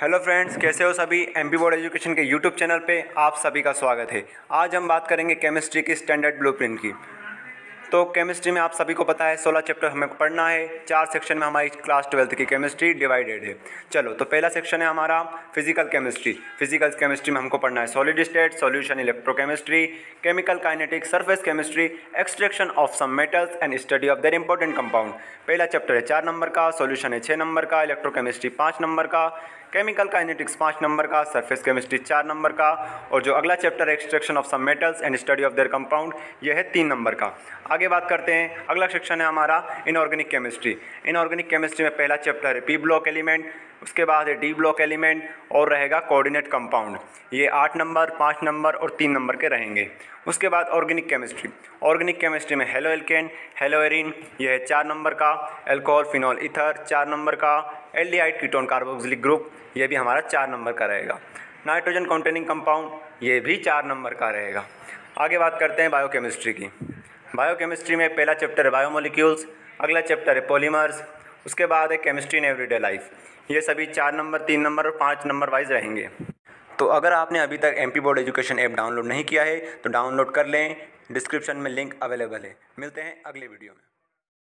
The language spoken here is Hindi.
हेलो फ्रेंड्स कैसे हो सभी? एमपी बोर्ड एजुकेशन के यूट्यूब चैनल पे आप सभी का स्वागत है। आज हम बात करेंगे केमिस्ट्री की स्टैंडर्ड ब्लूप्रिंट की। तो केमिस्ट्री में आप सभी को पता है, सोलह चैप्टर हमें पढ़ना है, चार सेक्शन में हमारी क्लास ट्वेल्थ की केमिस्ट्री डिवाइडेड है। चलो तो पहला सेक्शन है हमारा फ़िज़िकल केमिस्ट्री फ़िज़िकल केमिस्ट्री में हमको पढ़ना है solid state solution electrochemistry chemical kinetic surface chemistry extraction of some metals and study of their important compound पहला चैप्टर है चार नंबर का सॉल्यूशन है छः नंबर का इलेक्ट्रोकेमिस्ट्री पाँच नंबर का केमिकल काइनेटिक्स पाँच नंबर का सरफेस केमिस्ट्री चार नंबर का, और जो अगला चैप्टर है extraction of some metals and study of their compound यह है तीन नंबर का। आगे बात करते हैं। अगला सेक्शन है हमारा इनऑर्गेनिक केमिस्ट्री इनऑर्गेनिक केमिस्ट्री में पहला चैप्टर है पी ब्लॉक एलिमेंट उसके बाद है डी ब्लॉक एलिमेंट और रहेगा कोऑर्डिनेट कंपाउंड ये आठ नंबर पाँच नंबर और तीन नंबर के रहेंगे। उसके बाद ऑर्गेनिक केमिस्ट्री ऑर्गेनिक केमिस्ट्री में हेलो एल्केन हेलो एरिन ये है चार नंबर का एल्कोहल फिनॉल इथर चार नंबर का एल्डिहाइड कीटोन कार्बोक्सिलिक ग्रुप ये भी हमारा चार नंबर का रहेगा। नाइट्रोजन कॉन्टेनिंग कंपाउंड ये भी चार नंबर का रहेगा। आगे बात करते हैं बायोकेमिस्ट्री की। बायोकेमिस्ट्री में पहला चैप्टर है बायोमोलिक्यूल्स अगला चैप्टर है पॉलीमर्स उसके बाद है केमिस्ट्री इन एवरीडे लाइफ ये सभी चार नंबर तीन नंबर और पाँच नंबर वाइज रहेंगे। तो अगर आपने अभी तक MP board education app download नहीं किया है तो डाउनलोड कर लें डिस्क्रिप्शन में लिंक अवेलेबल है। मिलते हैं अगले वीडियो में।